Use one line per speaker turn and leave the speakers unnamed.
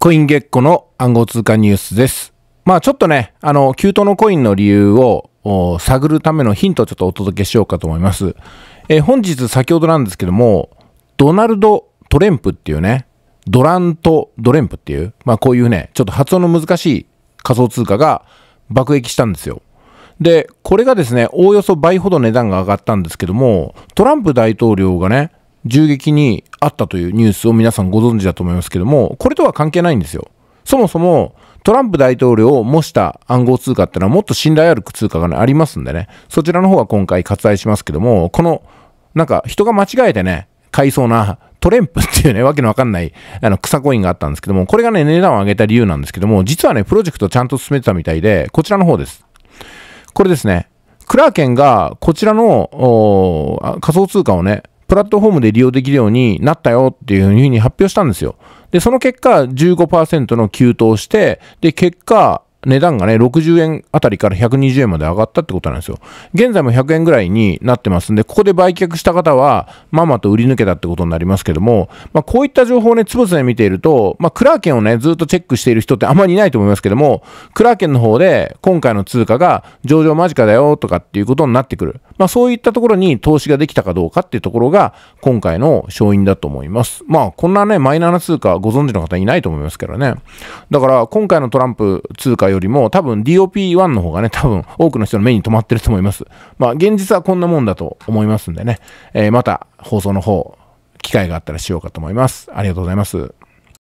コイン月光の暗号通貨ニュースです。まあちょっとね、あの、急騰のコインの理由を探るためのヒントをちょっとお届けしようかと思います。えー本日先ほどなんですけども、ドナルド・トレンプっていうね、ドラント・ドレンプっていう、まあこういうね、ちょっと発音の難しい仮想通貨が爆撃したんですよ。で、これがですね、おおよそ倍ほど値段が上がったんですけども、トランプ大統領がね、銃撃にあったというニュースを皆さんご存知だと思いますけども、これとは関係ないんですよ。そもそも、トランプ大統領を模した暗号通貨ってのはもっと信頼ある通貨が、ね、ありますんでね、そちらの方は今回割愛しますけども、この、なんか人が間違えてね、買いそうなトレンプっていうね、わけのわかんないあの草コインがあったんですけども、これがね、値段を上げた理由なんですけども、実はね、プロジェクトちゃんと進めてたみたいで、こちらの方です。これですね、クラーケンがこちらの仮想通貨をね、プラットフォームで利用できるようになったよっていうふうに発表したんですよ。で、その結果、15%の急騰して、で、結果、値段がね、60円あたりから120円まで上がったってことなんですよ。現在も100円ぐらいになってますんで、ここで売却した方は、まんまと売り抜けたってことになりますけども、まあ、こういった情報をね、つぶつぶ見ていると、まあ、クラーケンをね、ずっとチェックしている人ってあんまりいないと思いますけども、クラーケンの方で、今回の通貨が上場間近だよとかっていうことになってくる。まあ、そういったところに投資ができたかどうかっていうところが、今回の勝因だと思います。まあ、こんなね、マイナーな通貨ご存知の方いないと思いますからね。だから、今回のトランプ通貨よりも、多分 DOP1 の方がね、多分多くの人の目に留まってると思います。まあ、現実はこんなもんだと思いますんでね、えーまた放送の方、機会があったらしようかと思います。ありがとうございます。